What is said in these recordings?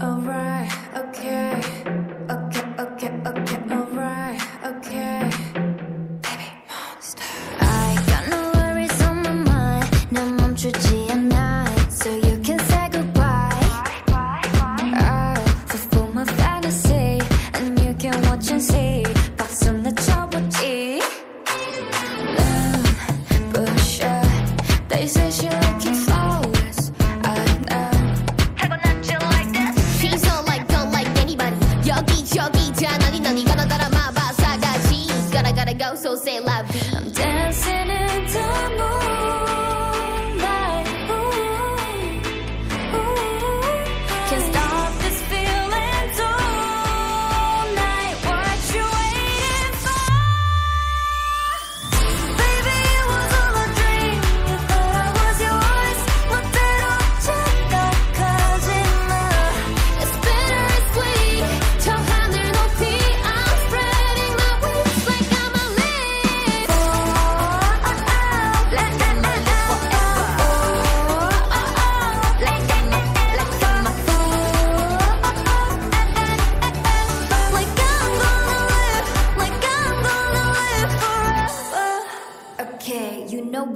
Alright, okay, okay, okay, okay, alright, okay. Baby monster. I got no worries on my mind. 난 멈추지 않아. So you can say goodbye. I'll fulfill my fantasy, and you can watch and see. 박수는 쳐보지. Then push up. They say she So say la vie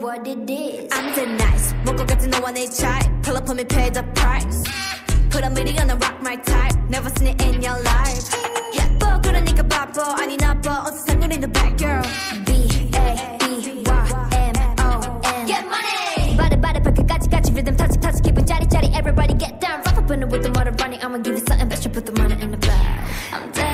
what it is. I'm the nice 먹고 같은 너와 내 차이 Pull up on me pay the price Put a meeting on the rock my type Never seen it in your life 예뻐 그러니까 바빠 아니 나빠 어서 상그리는 bad girl B A B Y M O N Get money 바리 바리 발끝까지 까지 rhythm 터치 터치 기분 짜릿짜릿 everybody get down Rock up in it with the motor running I'ma give you something better put the money in the bag I'm dancing